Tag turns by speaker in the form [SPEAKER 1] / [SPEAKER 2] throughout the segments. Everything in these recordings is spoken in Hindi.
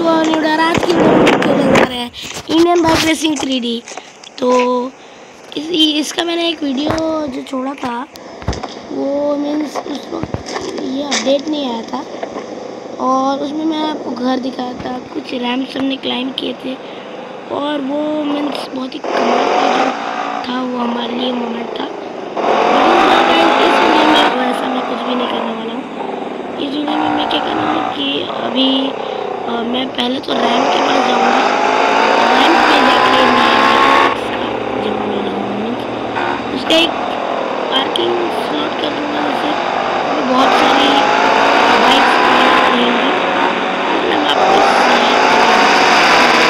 [SPEAKER 1] टू और आज की जा रहे हैं। इंडियन बाइक रेसिंग थ्री तो इस, इसका मैंने एक वीडियो जो छोड़ा था, वो मीन्स उस वक्त ये अपडेट नहीं आया था। और उसमें मैं आपको घर दिखाया था, कुछ रैम्स हमने क्लाइम किए थे। और वो मीन्स बहुत ही कमाल जो था, वो हमारे लिए मोमेंट था। इस वीडियो में वैसा मैं कुछ भी नहीं करने वाला हूँ। इस वीडियो में मैं क्या करना हूँ कि अभी आ, मैं पहले तो रैम के पास जाऊँगा। रैम पे जाके मैं उसका एक पार्किंग स्लॉट कर दूँगा जैसे बहुत सारी बाइक्स रहेंगी मतलब आपको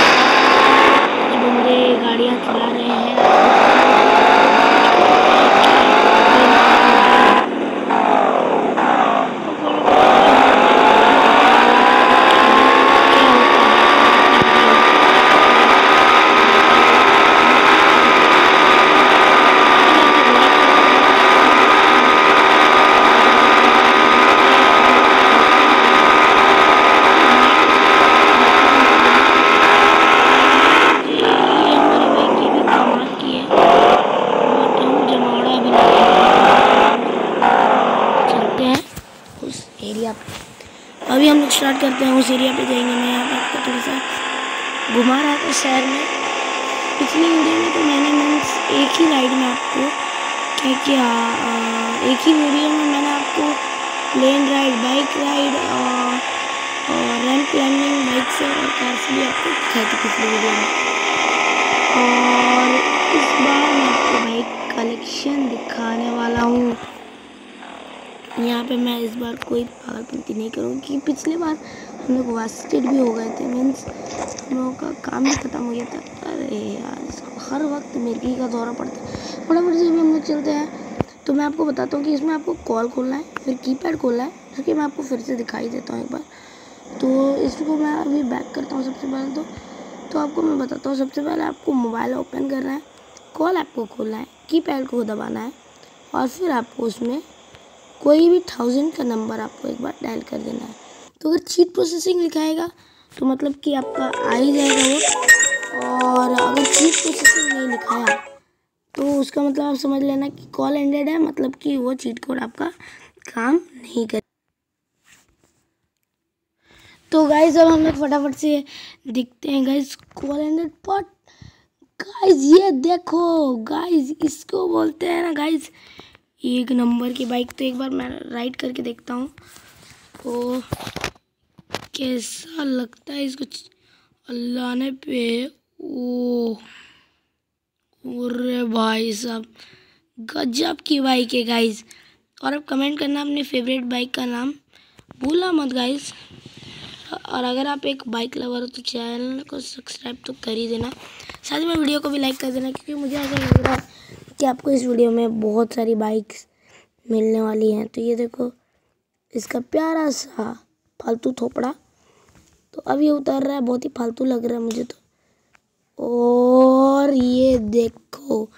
[SPEAKER 1] कुछ बंदे गाड़ियाँ चला रहे हैं ये हमारे भाई की भी कमाल की है बहुत हम जमावड़ा भी नहीं है चलते हैं उस एरिया पे अभी करते हैं, उस एरिया पे जाएँगे। मैं यहाँ आपको थोड़ा सा घुमा रहा था शहर में। पिछली वीडियो में तो मैंने मीन्स एक ही राइड में आपको क्या किया एक ही वीडियो में मैंने आपको प्लेन राइड बाइक राइड और रैम क्लाइंबिंग बाइक से और कार से भी आपको दिखाई थी पिछली वीडियो में। और इस बार मैं आपको बाइक कलेक्शन दिखाने वाला हूँ यहाँ पे मैं इस बार कोई पागलपंती नहीं करूँगी पिछले बार हम लोग वास्टेड भी हो गए थे मीन्स हम लोगों का काम भी ख़त्म हो गया था। अरे यार हर वक्त मिर्गी का दौरा पड़ता है। फटाफट से भी हम लोग चलते हैं। तो मैं आपको बताता हूँ कि इसमें आपको कॉल खोलना है, फिर कीपैड खोलना है, जो कि मैं आपको फिर से दिखाई देता हूँ एक बार। तो इसको मैं अभी बैक करता हूँ सबसे पहले तो। तो आपको मैं बताता हूँ, सबसे पहले आपको मोबाइल ओपन करना है कॉल ऐप को खोलना है, कीपैड को दबाना है, और फिर आपको उसमें कोई भी थाउज़ेंड का नंबर आपको एक बार डायल कर देना है। तो अगर चीट प्रोसेसिंग लिखाएगा तो मतलब कि आपका आ ही जाएगा वो। और अगर चीट प्रोसेसिंग नहीं लिखाया तो उसका मतलब आप समझ लेना कि कॉल एंडेड है मतलब कि वो चीट कोड आपका काम नहीं कर तो गाइज़ अब हम लोग फटाफट से दिखते हैं guys call ended but guys ये देखो गाइज़ इसको बोलते हैं ना गाइज़ एक नंबर की बाइक तो एक बार मैं राइड करके देखता हूँ। तो कैसा लगता है इसको? अल्लाह ने पे, ओ अरे भाई साहब, गजब की बाइक है गाइज़ और अब कमेंट करना अपनी फेवरेट बाइक का नाम भूला मत गाइज़ और अगर आप एक बाइक लवर हो तो चैनल को सब्सक्राइब तो कर ही देना। साथ ही में वीडियो को भी लाइक कर देना, क्योंकि मुझे ऐसा लग रहा है कि आपको इस वीडियो में बहुत सारी बाइक्स मिलने वाली हैं। तो ये देखो, इसका प्यारा सा फालतू थोपड़ा। तो अब ये उतर रहा है, बहुत ही फालतू लग रहा है मुझे तो। और ये देखो,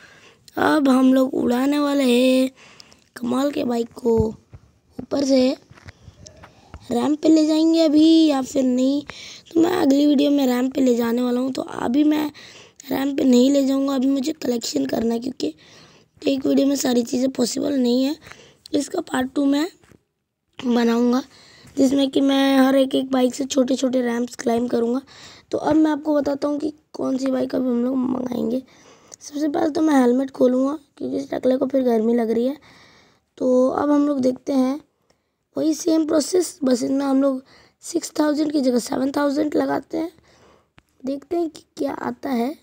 [SPEAKER 1] अब हम लोग उड़ाने वाले हैं कमाल के बाइक को। ऊपर से रैम पे ले जाएँगे अभी या फिर नहीं? तो मैं अगली वीडियो में रैम पे ले जाने वाला हूँ। तो अभी मैं रैम पे नहीं ले जाऊँगा। अभी मुझे कलेक्शन करना है क्योंकि एक वीडियो में सारी चीज़ें पॉसिबल नहीं है। इसका पार्ट टू मैं बनाऊँगा, जिसमें कि मैं हर एक एक बाइक से छोटे छोटे रैम्स क्लाइम करूँगा। तो अब मैं आपको बताता हूँ कि कौन सी बाइक अभी हम लोग मंगाएँगे। सबसे पहले तो मैं हेलमेट खोलूँगा, क्योंकि इस टकले को फिर गर्मी लग रही है। तो अब हम लोग देखते हैं। वही सेम प्रोसेस बस इतना हम लोग सिक्स थाउज़ेंड की जगह सेवन थाउज़ेंड लगाते हैं। देखते हैं कि क्या आता है।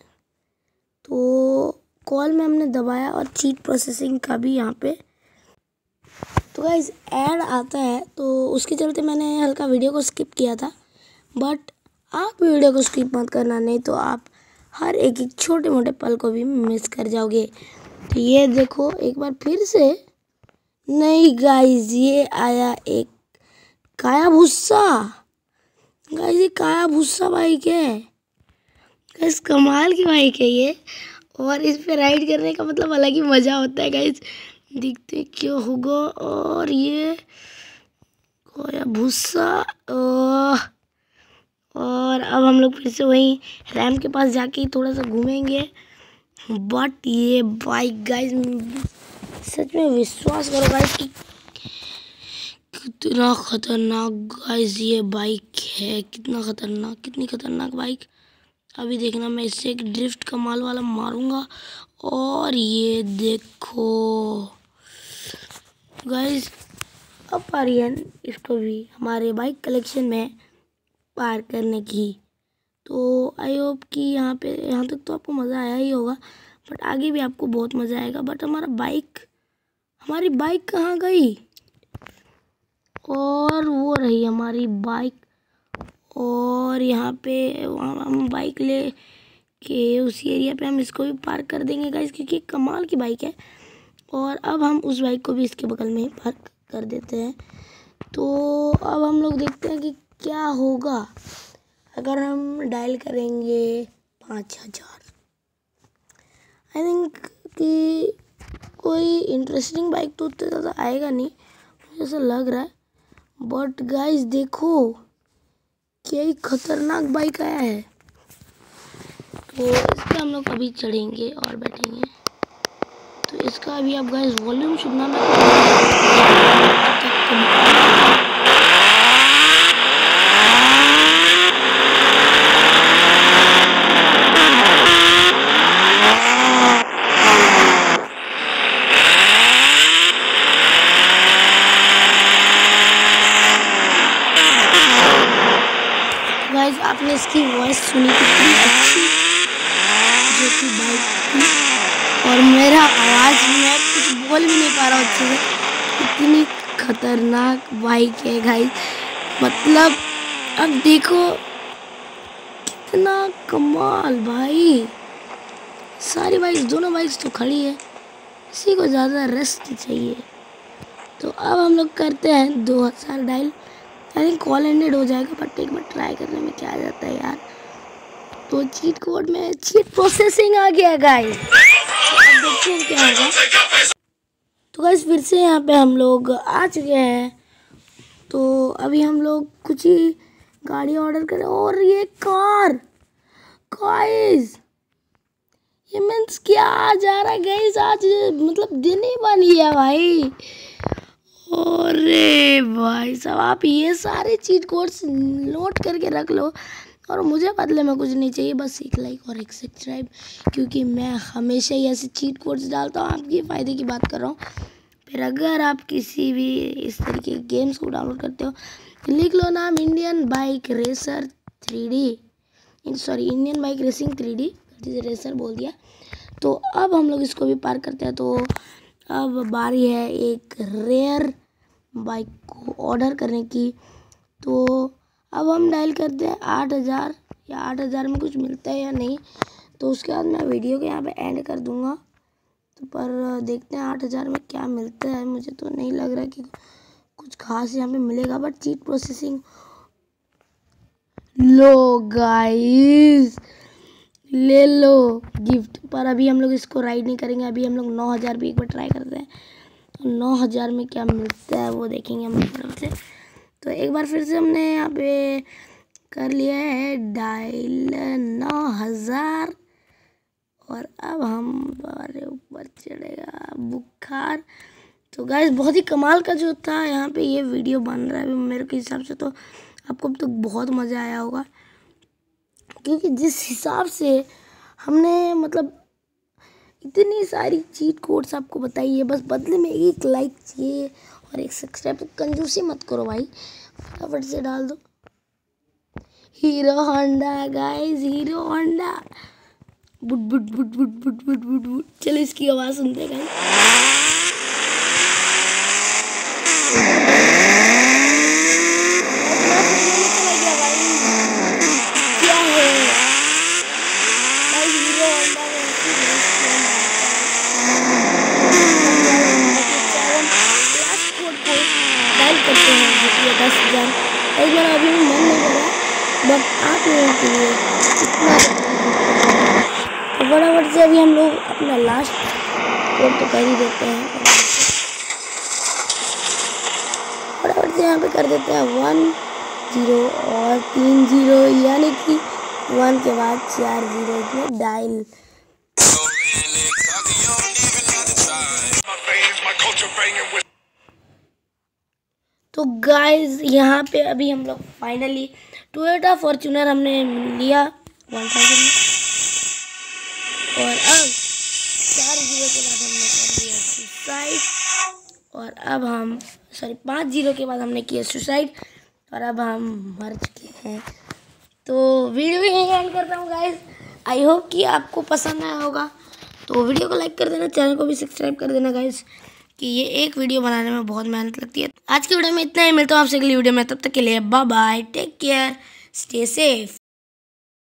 [SPEAKER 1] तो कॉल में हमने दबाया और चीट प्रोसेसिंग का भी यहाँ पे। तो गाइज़ ऐड आता है तो उसके चलते मैंने हल्का वीडियो को स्किप किया था। बट आप वीडियो को स्किप मत करना, नहीं तो आप हर एक एक छोटे मोटे पल को भी मिस कर जाओगे। तो ये देखो, एक बार फिर से। नहीं गाइज़ ये आया एक काया भूसा। गाइज़ ये काया भूसा बाइक है? गाइज़ कमाल की बाइक है ये। और इस पे राइड करने का मतलब अलग ही मज़ा होता है गाइज़ देखते क्यों होगा। और ये भूसा। और अब हम लोग फिर से वहीं रैम के पास जाके थोड़ा सा घूमेंगे। बट ये बाइक गाइस सच में विश्वास करो गाइस कि कितना खतरनाक गाइस ये बाइक है। कितना खतरनाक, कितनी खतरनाक बाइक अभी देखना मैं इससे एक ड्रिफ्ट कमाल वाला मारूँगा। और ये देखो। गाइस अब पारी है इसको भी हमारे बाइक कलेक्शन में पार करने की। तो आई होप कि यहाँ पे, यहाँ तक तो आपको मज़ा आया ही होगा बट आगे भी आपको बहुत मज़ा आएगा। बट हमारा बाइक हमारी बाइक कहाँ गई? और वो रही हमारी बाइक और यहाँ पे वहाँ हम बाइक ले के उसी एरिया पे हम इसको भी पार्क कर देंगे गाइस क्योंकि कमाल की बाइक है। और अब हम उस बाइक को भी इसके बगल में पार्क कर देते हैं। तो अब हम लोग देखते हैं कि क्या होगा। अगर हम डायल करेंगे पाँच हज़ार आई थिंक कि कोई इंटरेस्टिंग बाइक तो उतना ज़्यादा आएगा नहीं, मुझे ऐसा लग रहा है। बट गाइस देखो। क्या ही खतरनाक बाइक आया है। तो इस पर हम लोग अभी चढ़ेंगे और बैठेंगे। तो इसका अभी आप गाइस वॉल्यूम सुनना मैं गाइस आपने इसकी वॉइस सुनी कितनी अच्छी, जो कि बाइक की और मेरा आवाज़, मैं कुछ बोल भी नहीं पा रहा अच्छे से। इतनी खतरनाक बाइक है गाइस मतलब अब देखो, कितना कमाल भाई। सारी बाइक्स दोनों बाइक्स तो खड़ी है। इसी को ज़्यादा रेस्ट चाहिए। तो अब हम लोग करते हैं दो हज़ार डायल थिंक कॉल एंडेड हो जाएगा बट एक बार ट्राई करने में क्या आ जाता है यार? तो चीट कोड में चीट प्रोसेसिंग आ गया गाइस अब देखते हैं क्या होगा। तो गाइस फिर से यहाँ पे हम लोग आ चुके हैं। तो अभी हम लोग कुछ ही गाड़ी ऑर्डर करें और ये कार गाइस ये मीन्स क्या आ जा रहा है गाइस आज मतलब दिन ही बन गया, भाई। अरे भाई साहब, आप ये सारे चीट कोड्स नोट करके रख लो और मुझे बदले में कुछ नहीं चाहिए, बस एक लाइक और एक सब्सक्राइब क्योंकि मैं हमेशा ही ऐसे चीट कोड्स डालता हूँ। आपके फ़ायदे की बात कर रहा हूँ। फिर अगर आप किसी भी इस तरीके के गेम्स को डाउनलोड करते हो, लिख लो नाम Indian bike racer three D sorry Indian bike racing three D racer बोल दिया। तो अब हम लोग इसको भी पार करते हैं तो अब बारी है एक रेयर बाइक को ऑर्डर करने की। तो अब हम डायल करते हैं आठ हज़ार, या आठ हज़ार में कुछ मिलता है या नहीं। तो उसके बाद मैं वीडियो को यहाँ पे एंड कर दूँगा। तो पर देखते हैं आठ हज़ार में क्या मिलता है। मुझे तो नहीं लग रहा कि कुछ खास यहाँ पे मिलेगा बट चीट प्रोसेसिंग लो गाइस ले लो गिफ्ट। पर अभी हम लोग इसको राइड नहीं करेंगे। अभी हम लोग नौ हज़ार भी एक बार ट्राई करते हैं। तो नौ हज़ार में क्या मिलता है वो देखेंगे हम तरफ़ से। तो एक बार फिर से हमने यहाँ पे कर लिया है डायल नौ हज़ार। और अब हम हमारे ऊपर चढ़ेगा बुखार। तो गैस बहुत ही कमाल का जो था, यहाँ पे ये वीडियो बन रहा है। मेरे के हिसाब से तो आपको अब तो बहुत मज़ा आया होगा। क्योंकि जिस हिसाब से हमने मतलब इतनी सारी चीट कोड्स आपको बताई है, बस बदले में एक लाइक चाहिए और एक सब्सक्राइब कंजूसी मत करो भाई। फटाफट से डाल दो। Hero Honda guys Hero Honda बुट बुट बुट बुट बुट बुट बुट बुट। चलो इसकी आवाज़ सुनते हैं करते हैं जिसमें दस हज़ार एक बार अभी मन नहीं कर रहा बट आप लोगों के लिए इतना तो फटाफट से अभी हम लोग अपना लास्ट कोड तो कर ही देते हैं। फटाफट से यहाँ पे कर देते हैं वन ज़ीरो और तीन ज़ीरो यानी कि वन के बाद चार ज़ीरो इसमें डायल तो गाइस यहाँ पे अभी हम लोग फाइनली टोयोटा फॉर्चूनर हमने लिया। वन थाउज़ेंड और अब चार ज़ीरो के बाद हमने कर सुसाइड और अब हम सॉरी पाँच ज़ीरो के बाद हमने किया सुसाइड और अब हम मर चुके हैं। तो वीडियो यहीं एंड करता हूँ गाइज़ आई होप कि आपको पसंद आया होगा। तो वीडियो को लाइक कर देना चैनल को भी सब्सक्राइब कर देना गाइज़ कि ये एक वीडियो बनाने में बहुत मेहनत लगती है। आज की वीडियो में इतना ही, मिलता हूँ आपसे अगली वीडियो में, तब तक के लिए bye bye take care stay safe